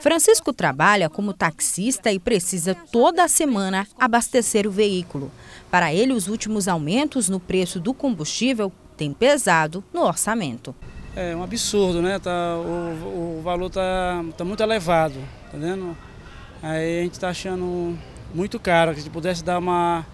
Francisco trabalha como taxista e precisa toda semana abastecer o veículo. Para ele, os últimos aumentos no preço do combustível têm pesado no orçamento. É um absurdo, né? Tá, o, o valor está tá muito elevado, tá vendo? Aí a gente está achando muito caro, que se pudesse dar uma.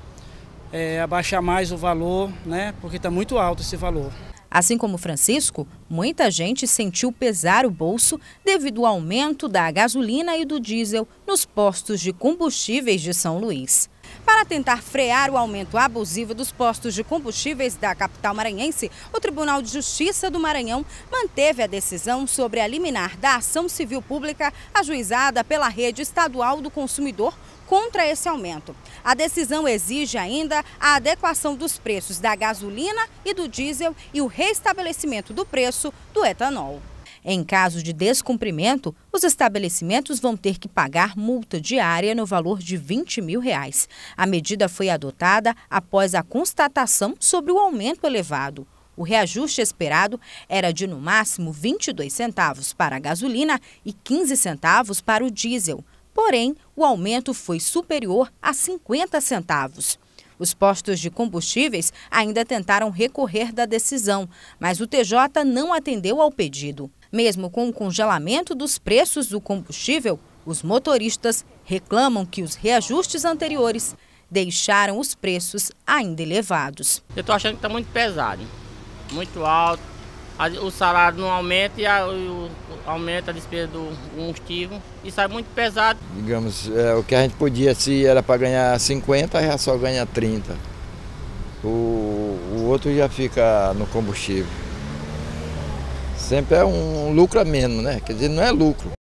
É, abaixar mais o valor, né? Porque está muito alto esse valor. Assim como Francisco, muita gente sentiu pesar o bolso devido ao aumento da gasolina e do diesel nos postos de combustíveis de São Luís. Para tentar frear o aumento abusivo dos postos de combustíveis da capital maranhense, o Tribunal de Justiça do Maranhão manteve a decisão sobre a liminar da ação civil pública ajuizada pela Rede Estadual do Consumidor contra esse aumento. A decisão exige ainda a adequação dos preços da gasolina e do diesel e o restabelecimento do preço do etanol. Em caso de descumprimento, os estabelecimentos vão ter que pagar multa diária no valor de 20 mil reais. A medida foi adotada após a constatação sobre o aumento elevado. O reajuste esperado era de no máximo 22 centavos para a gasolina e 15 centavos para o diesel. Porém, o aumento foi superior a 50 centavos. Os postos de combustíveis ainda tentaram recorrer da decisão, mas o TJ não atendeu ao pedido. Mesmo com o congelamento dos preços do combustível, os motoristas reclamam que os reajustes anteriores deixaram os preços ainda elevados. Eu estou achando que está muito pesado, muito alto o salário não aumenta e a, o, aumenta a despesa do combustível e sai muito pesado. Digamos, é, o que a gente podia, se era para ganhar 50, já só ganha 30. O, o outro já fica no combustível. Sempre é um lucro a menos, né? Quer dizer, não é lucro.